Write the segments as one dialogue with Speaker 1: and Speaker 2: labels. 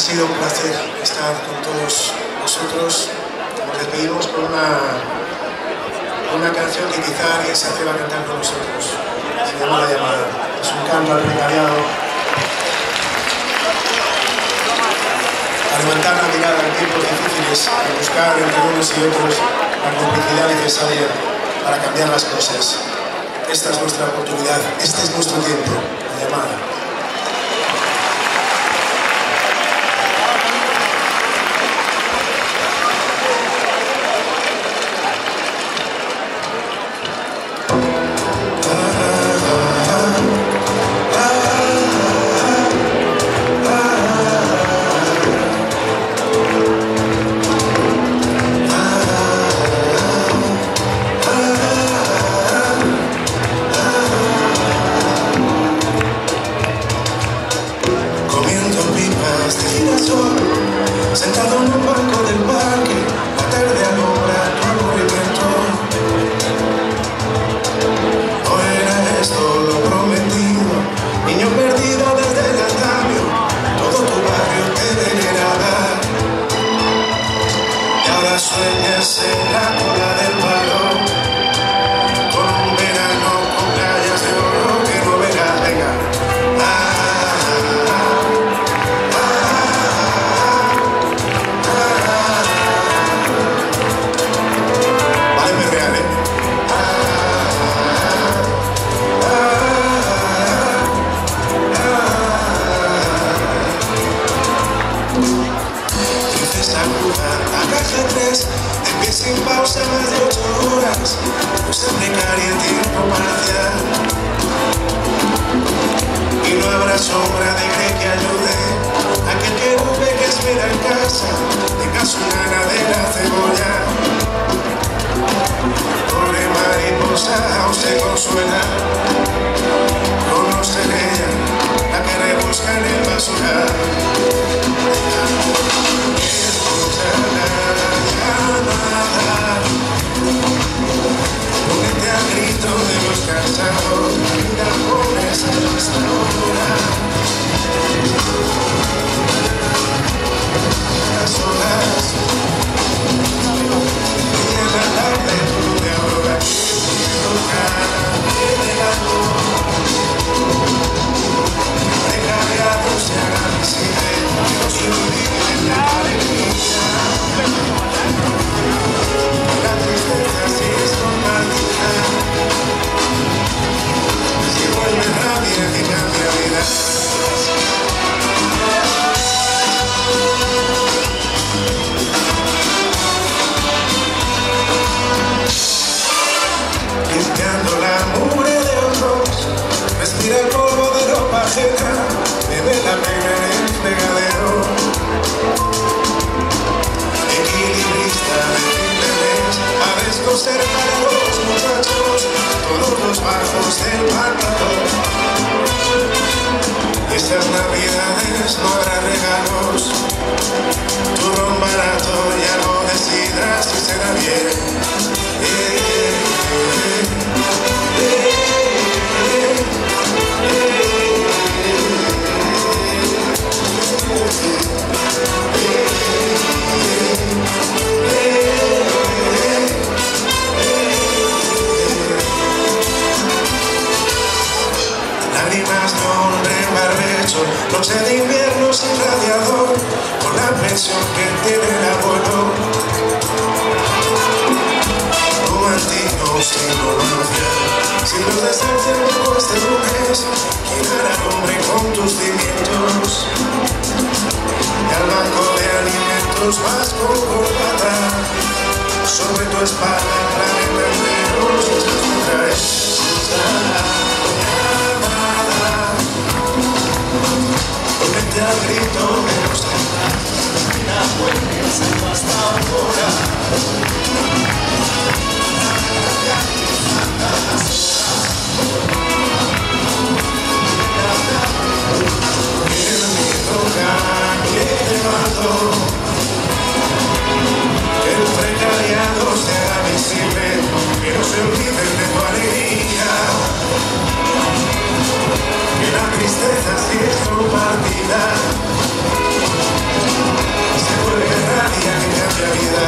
Speaker 1: sido un placer estar con todos vosotros. Nos despedimos con una, una canción que quizá alguien se atreva a cantar con nosotros. Se llama La llamada. Es un canto al precariado. A levantar la mirada en tiempos difíciles, a buscar entre unos y otros la complicidad necesaria para cambiar las cosas. Esta es nuestra oportunidad, este es nuestro tiempo. sentado en el banco del parque. esta cura, la caja 3, sin pausa más de 8 horas, usa precaria en tiempo parcial. Y no habrá sombra de que, que ayude a aquel que no ve que espera en casa, tenga su nana de la cebolla. Pobre mariposa, aún se consuela, conocer ella, la que rebusca el basural. lejos ser los muchachos, todos los bajos del pantalón. Estas navidades no habrá regalos, turrón barato y algo de sidra si se bien. Eh, eh, eh. lágrimas con el barbecho, noche de invierno sin radiador, con la presión que tiene el abuelo. Romantino sin monografía, sin los desastres locos de lunes, quitará hombre con tus cimientos. Y al banco de alimentos vas con corbata, sobre tu espalda en la de los verte al grito de los cantantes la hasta ahora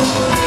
Speaker 1: El